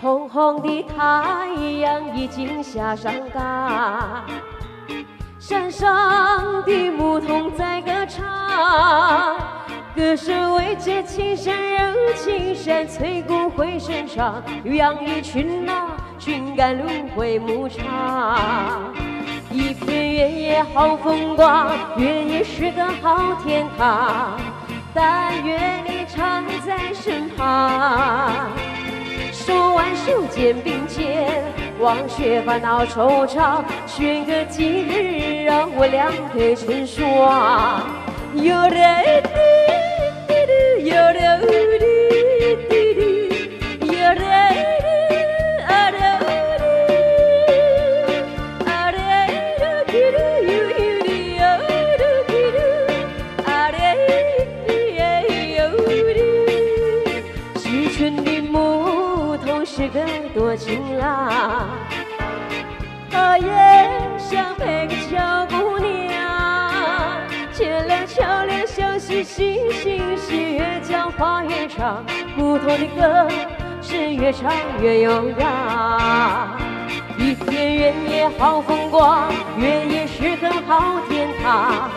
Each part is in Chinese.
红红的太阳已经下山岗，山上的牧童在歌唱，歌声为这青山柔情山，翠谷回声唱，养一群马，群赶路回牧场。一片原野好风光，原野是个好天堂，但愿你常在身旁。手，肩并肩，忘却烦恼惆怅，选个吉日让我两腿成双。有人的的的，是个多情郎，他也想配个小姑娘，牵了桥梁笑嘻嘻心细，越讲话越长，牧童的歌是越唱越悠扬。一片原野好风光，原野是个好天堂，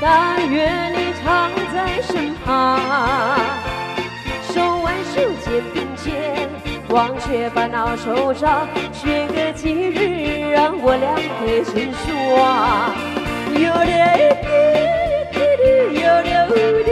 但愿你常在身旁。手挽手，肩并肩，忘却烦恼愁伤，选个吉日让我两腿成双。有的的有的，有的的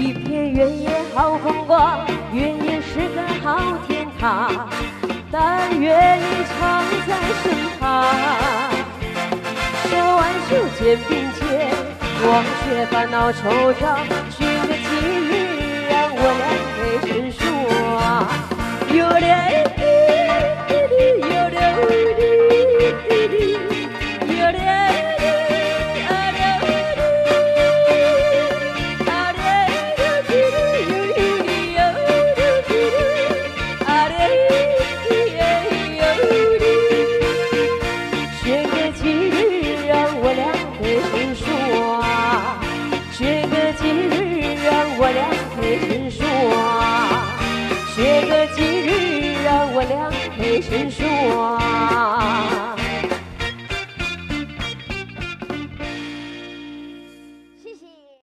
一片原野好风光，原野是个好天堂，但愿你常在身旁。手挽手，肩并肩，忘却烦恼惆怅，选个吉日让我两腿成双。